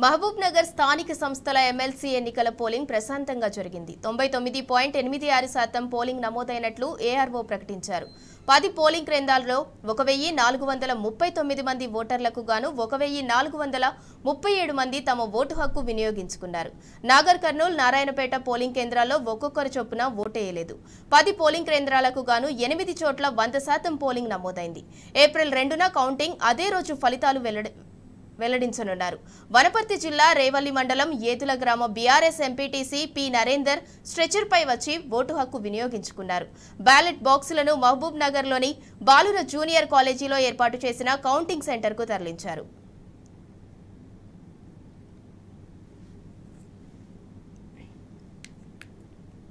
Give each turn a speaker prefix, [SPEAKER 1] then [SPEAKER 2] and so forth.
[SPEAKER 1] మహబూబ్ నగర్ స్థానిక సంస్థల ఎమ్మెల్సీ ఎన్నికల పోలింగ్ ప్రశాంతంగా జరిగింది. తొంభై తొమ్మిది పాయింట్ ఎనిమిది ఆరు శాతం పోలింగ్ నమోదైనట్లు ఏఆర్ఓ ప్రకటించారు. పది పోలింగ్ కేంద్రాల్లో ఒక వెయ్యి నాలుగు వందల ముప్పై తొమ్మిది మంది ఓటర్లకు గాను ఒక వెయ్యి నాలుగు వందల ముప్పై ఏడు మంది తమ ఓటు హక్కు వినియోగించుకున్నారు. నాగర్ కర్నూలు నారాయణపేట పోలింగ్ కేంద్రాల్లో ఒక్కొక్కరు చొప్పున ఓటేయలేదు. పది పోలింగ్ కేంద్రాలకు గాను ఎనిమిది చోట్ల వంద శాతం పోలింగ్ నమోదైంది. ఏప్రిల్ రెండున కౌంటింగ్ అదే రోజు ఫలితాలు వెల్లడి వెల్లడించనున్నారు. వనపర్తి జిల్లా రేవల్లి మండలం ఏతుల గ్రామ BRS MPTC P Narender stretcher పై వచ్చి ఓటు హక్కు వినియోగించుకున్నారు. బ్యాలెట్ బాక్సులను మహబూబ్ నగర్లోని బాలుర జూనియర్ కాలేజీలో ఏర్పాటు చేసిన కౌంటింగ్ సెంటర్కు తరలించారు.